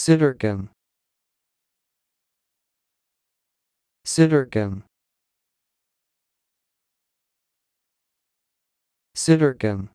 Sitterkin. Sitterkin. Sitterkin.